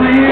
real.